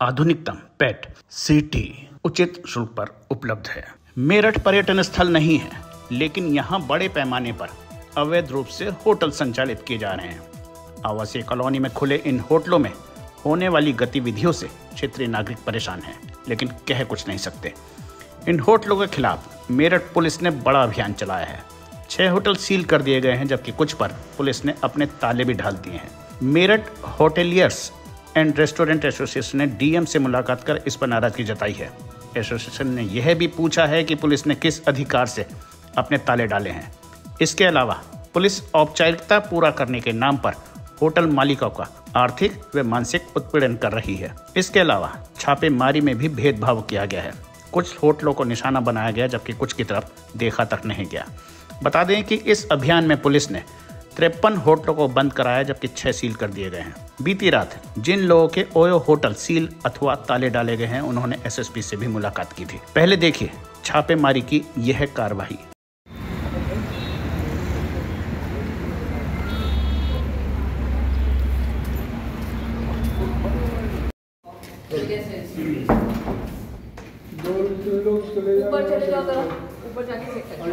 आधुनिकतम पेट सीटी उचित शुल्क पर उपलब्ध है। मेरठ पर्यटन स्थल नहीं है, लेकिन यहाँ बड़े पैमाने पर अवैध रूप से होटल संचालित किए जा रहे हैं। आवासीय कॉलोनी में खुले इन होटलों में होने वाली गतिविधियों से क्षेत्रीय नागरिक परेशान हैं, लेकिन कह कुछ नहीं सकते। इन होटलों के खिलाफ मेरठ पुलिस ने बड़ा अभियान चलाया है। छह होटल सील कर दिए गए हैं, जबकि कुछ पर पुलिस ने अपने ताले भी ढाल दिए हैं। Meerut hoteliers and restaurant association ने डीएम से मुलाकात कर इस पर नाराज़गी जताई है। एसोसिएशन ने यह भी पूछा है कि पुलिस ने किस अधिकार से अपने ताले डाले हैं। इसके अलावा, पुलिस औपचारिकता पूरा करने के नाम पर होटल मालिकों का आर्थिक व मानसिक उत्पीड़न कर रही है। इसके अलावा, छापेमारी में भी भेदभाव किया गया है। कुछ होटलों को निशाना बनाया गया, जबकि कुछ की तरफ़ देखा तक नहीं गया। बता दें कि इस अभियान में पुलिस ने तिरपन होटलों को बंद कराया जबकि छह सील कर दिए गए हैं। बीती रात जिन लोगों के ओयो होटल सील अथवा ताले डाले गए हैं उन्होंने एसएसपी से भी मुलाकात की थी। पहले देखिए छापेमारी की यह कार्रवाई। ऊपर चले जाओ ऊपर जाके चेक करो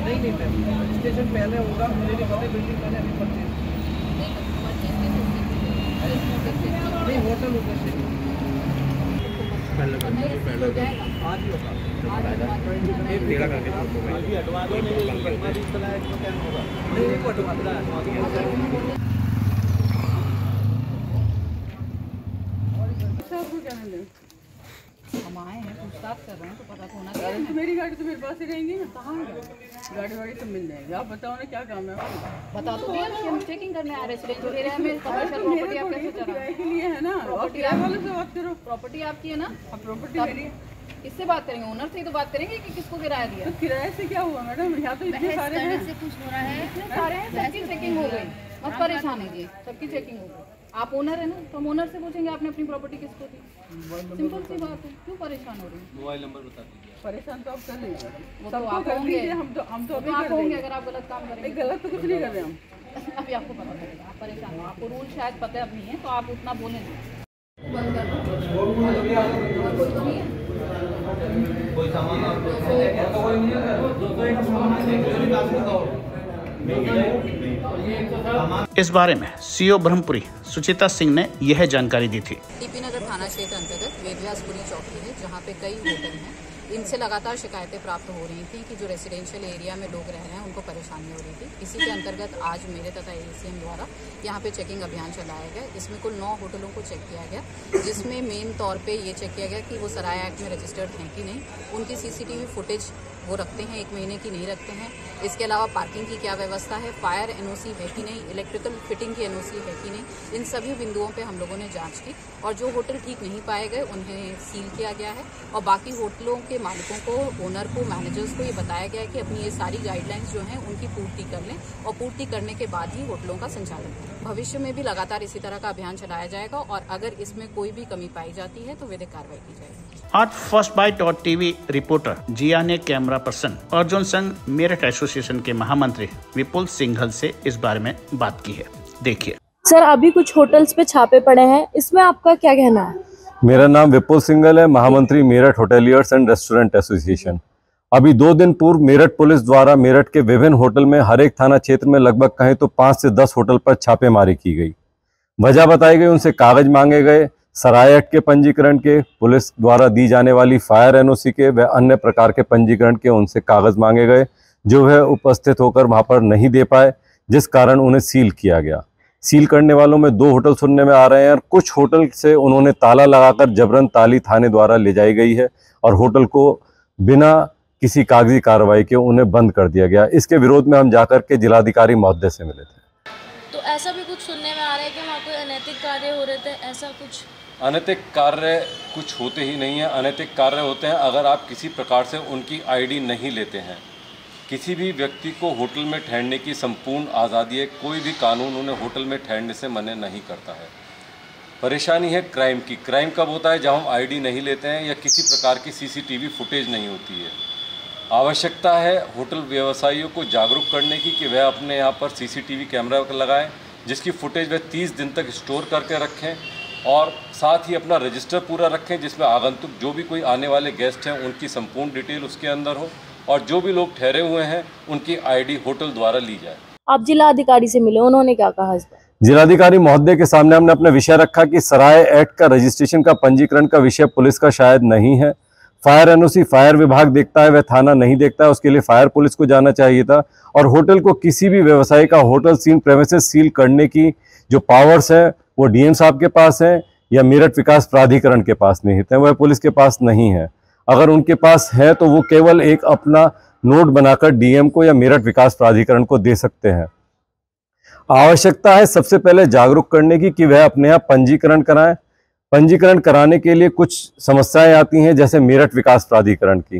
नहीं नहीं मैम रजिस्ट्रेशन पहले होगा मुझे नहीं पता बिल्डिंग मैंने अभी परचेज नहीं होटल होगा आज ही होगा। एक तेरह करके नहीं नहीं हटवा हम आए हैं पूछताछ कर रहे हैं तो पता तो होना तो मेरी गाड़ी तो मेरे पास ही रहेंगी ना। कहाँ गाड़ी वाड़ी तो मिल जाएगी। आप बताओ ना क्या काम है? बता तो हम चेकिंग करने आ रहे रेसिडेंशियल एरिया में कमर्शियल तो प्रॉपर्टी आप कैसे थोड़ी है, तो के लिए है ना? और आप- वाले से बात करो? प्रॉपर्टी आपकी है ना? अब प्रॉपर्टी तब- मेरी है। किससे बात करेंगे? ओनर से ही तो बात करेंगे कि किसको किराया दिया? तो किराए से क्या हुआ मैडम? यहाँ तो इतने सारे हैं। कुछ हो रहा इतने सारे हैं सबकी चेकिंग हो गई। मत परेशान है जी सबकी चेकिंग हो गई। आप ओनर है ना तो हम ओनर से पूछेंगे आपने अपनी प्रॉपर्टी किसको दी सिंपल सी बात है क्यों परेशान हो रही हैं? परेशान तो आप कर लीजिए वो तो आप कर होंगे हम तो हम तो अभी तो आप होंगे अगर आप गलत काम करेंगे गलत तो कुछ नहीं कर रहे हम अभी आपको पता चलेगा आप परेशान हो आपको रूल शायद पता अब नहीं है तो आप उतना बोले नहीं बंद कर दो और कोई तो नहीं है इस बारे में सीओ ब्रह्मपुरी सुचिता सिंह ने यह जानकारी दी थी। टीपी नगर थाना क्षेत्र अंतर्गत वेदव्यासपुरी चौकी है, जहाँ पे कई होटल हैं। इनसे लगातार शिकायतें प्राप्त हो रही थी कि जो रेसिडेंशियल एरिया में लोग रह रहे हैं, उनको परेशानी हो रही थी। इसी के अंतर्गत आज मेरे तथा एसीएम द्वारा यहाँ पे चेकिंग अभियान चलाया गया। इसमें कुल नौ होटलों को चेक किया गया, जिसमें मेन तौर पे ये चेक किया गया कि वो सराय एक्ट में रजिस्टर्ड हैं कि नहीं। उनकी सीसीटीवी फुटेज वो रखते हैं, एक महीने की नहीं रखते हैं। इसके अलावा पार्किंग की क्या व्यवस्था है? फायर एनओसी है कि नहीं? इलेक्ट्रिकल फिटिंग की एनओसी है कि नहीं? इन सभी बिंदुओं पे हम लोगों ने जाँच की और जो होटल ठीक नहीं पाए गए, उन्हें सील किया गया है। और बाकी होटलों के मालिकों को ओनर को मैनेजर्स को ये बताया गया है कि अपनी ये सारी गाइडलाइंस जो हैं, उनकी पूर्ति कर लें और पूर्ति करने के बाद ही होटलों का संचालन करें। भविष्य में भी लगातार इसी तरह का अभियान चलाया जाएगा और अगर इसमें कोई भी कमी पाई जाती है तो विधिक कार्रवाई की जाएगी। आज फ़र्स्ट बाइट और टीवी रिपोर्टर जिया ने कैमरा पर्सन अर्जुन संघ मेरठ एसोसिएशन के महामंत्री विपुल सिंघल से इस बारे में बात की है। देखिए। सर अभी कुछ होटल्स पे छापे पड़े हैं। इसमें आपका क्या कहना है? मेरा नाम विपुल सिंगल है महामंत्री Meerut hoteliers and restaurant association. अभी दो दिन पूर्व मेरठ पुलिस द्वारा मेरठ के विभिन्न होटल में हर एक थाना क्षेत्र में लगभग कहें तो पाँच से दस होटल पर छापेमारी की गई। वजह बताई गई उनसे कागज़ मांगे गए सराय एक्ट के पंजीकरण के, पुलिस द्वारा दी जाने वाली फायर एनओसी के व अन्य प्रकार के पंजीकरण के उनसे कागज़ मांगे गए, जो वह उपस्थित होकर वहाँ पर नहीं दे पाए, जिस कारण उन्हें सील किया गया। सील करने वालों में दो होटल सुनने में आ रहे हैं और कुछ होटल से उन्होंने ताला लगाकर जबरन ताली थाने द्वारा ले जाई गई है और होटल को बिना किसी कागज़ी कार्रवाई के उन्हें बंद कर दिया गया। इसके विरोध में हम जाकर के जिलाधिकारी महोदय से मिले थे। तो ऐसा भी कुछ सुनने कि वहाँ कोई अनैतिक कार्य हो रहे थे, ऐसा कुछ? अनैतिक कार्य कुछ होते ही नहीं है। अनैतिक कार्य होते हैं अगर आप किसी प्रकार से उनकी आईडी नहीं लेते हैं। किसी भी व्यक्ति को होटल में ठहरने की संपूर्ण आज़ादी है, कोई भी कानून उन्हें होटल में ठहरने से मना नहीं करता है। परेशानी है क्राइम की। क्राइम कब होता है? जब हम आईडी नहीं लेते हैं या किसी प्रकार की सीसीटीवी फुटेज नहीं होती है। आवश्यकता है होटल व्यवसायियों को जागरूक करने की कि वह अपने यहाँ पर सीसीटीवी कैमरा लगाएँ। जिसकी फुटेज वह 30 दिन तक स्टोर करके रखें और साथ ही अपना रजिस्टर पूरा रखें जिसमें आगंतुक जो भी कोई आने वाले गेस्ट हैं उनकी संपूर्ण डिटेल उसके अंदर हो और जो भी लोग ठहरे हुए हैं उनकी आईडी होटल द्वारा ली जाए। आप जिला अधिकारी से मिले उन्होंने क्या कहा इस पर? जिलाधिकारी महोदय के सामने हमने अपना विषय रखा कि सराय एक्ट का रजिस्ट्रेशन का पंजीकरण का विषय पुलिस का शायद नहीं है। फायर एनओसी, फायर विभाग देखता है, वह थाना नहीं देखता है, उसके लिए फायर पुलिस को जाना चाहिए था। और होटल को किसी भी व्यवसाय का होटल सीन प्रेमिसेस सील करने की जो पावर्स है, वो डीएम साहब के पास है या मेरठ विकास प्राधिकरण के पास निहित है, वह पुलिस के पास नहीं है। अगर उनके पास है तो वो केवल एक अपना नोट बनाकर डीएम को या मेरठ विकास प्राधिकरण को दे सकते हैं। आवश्यकता है सबसे पहले जागरूक करने की कि वह अपने आप पंजीकरण कराएँ पंजीकरण कराने के लिए कुछ समस्याएँ आती हैं, जैसे मेरठ विकास प्राधिकरण की।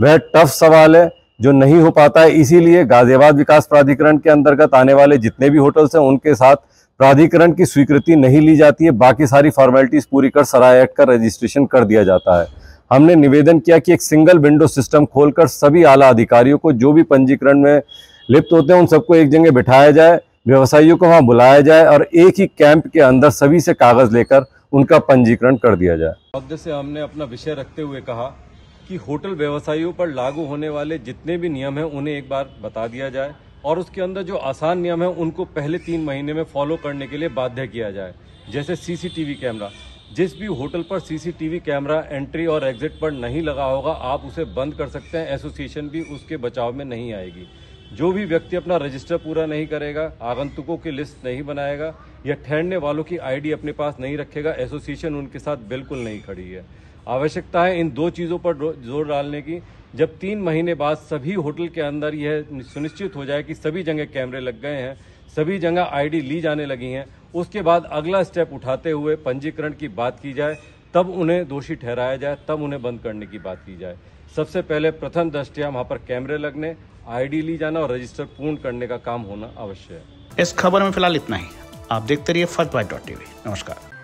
वह टफ सवाल है, जो नहीं हो पाता है, इसीलिए गाजियाबाद विकास प्राधिकरण के अंतर्गत आने वाले जितने भी होटल्स हैं, उनके साथ प्राधिकरण की स्वीकृति नहीं ली जाती है। बाकी सारी फॉर्मेलिटीज पूरी कर सराय एक्ट का रजिस्ट्रेशन कर दिया जाता है। हमने निवेदन किया कि एक सिंगल विंडो सिस्टम खोलकर सभी आला अधिकारियों को जो भी पंजीकरण में लिप्त होते हैं, उन सबको एक जगह बिठाया जाए, व्यवसायियों को वहाँ बुलाया जाए और एक ही कैंप के अंदर सभी से कागज़ लेकर उनका पंजीकरण कर दिया जाए। से हमने अपना विषय रखते हुए कहा कि होटल व्यवसायियों पर लागू होने वाले जितने भी नियम हैं, उन्हें एक बार बता दिया जाए और उसके अंदर जो आसान नियम है, उनको पहले तीन महीने में फॉलो करने के लिए बाध्य किया जाए। जैसे सीसीटीवी कैमरा। जिस भी होटल पर सीसीटीवी कैमरा एंट्री और एग्जिट पर नहीं लगा होगा, आप उसे बंद कर सकते हैं, एसोसिएशन भी उसके बचाव में नहीं आएगी। जो भी व्यक्ति अपना रजिस्टर पूरा नहीं करेगा, आगंतुकों की लिस्ट नहीं बनाएगा, या ठहरने वालों की आईडी अपने पास नहीं रखेगा, एसोसिएशन उनके साथ बिल्कुल नहीं खड़ी है। आवश्यकता है इन दो चीज़ों पर ज़ोर डालने की, जब तीन महीने बाद सभी होटल के अंदर यह सुनिश्चित हो जाए कि सभी जगह कैमरे लग गए हैं, सभी जगह आईडी ली जाने लगी हैं, उसके बाद अगला स्टेप उठाते हुए पंजीकरण की बात की जाए तब उन्हें दोषी ठहराया जाए, तब उन्हें बंद करने की बात की जाए। सबसे पहले प्रथम दृष्टिया वहाँ पर कैमरे लगने आईडी ली जाना और रजिस्टर पूर्ण करने का काम होना अवश्य है। इस खबर में फ़िलहाल इतना ही। आप देखते रहिए बाइट डॉट टीवी। नमस्कार।